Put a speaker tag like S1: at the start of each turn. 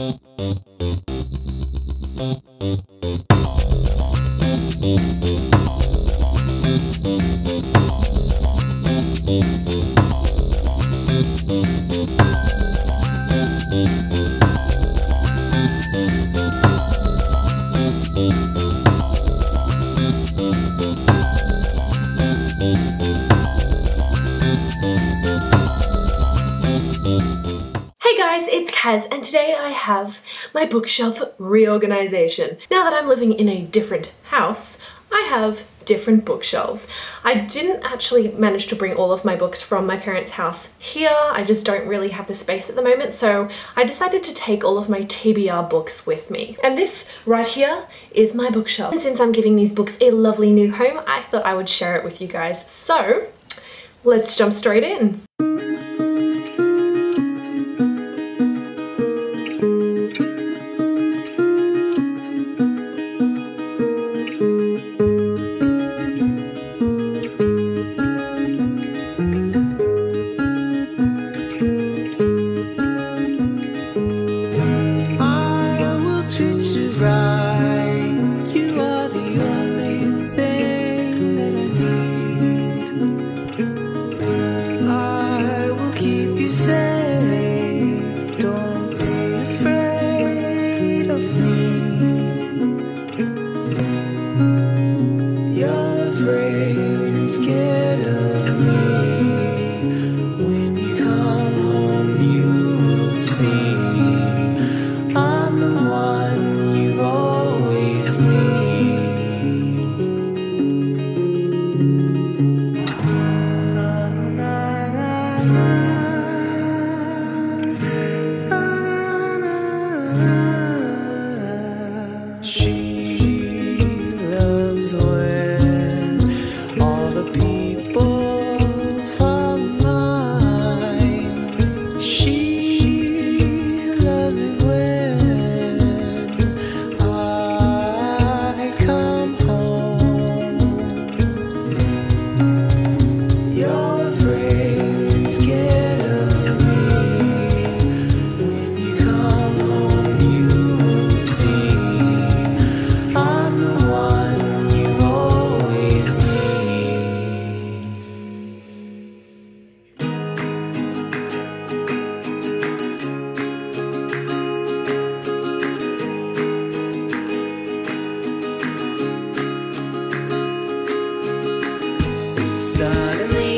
S1: Hey guys, it's And today I have my bookshelf reorganization. Now that I'm living in a different house, I have different bookshelves. I didn't actually manage to bring all of my books from my parents' house here. I just don't really have the space at the moment, so I decided to take all of my TBR books with me. And this right here is my bookshelf. And since I'm giving these books a lovely new home, I thought I would share it with you guys. So let's jump straight in. scared of me. Suddenly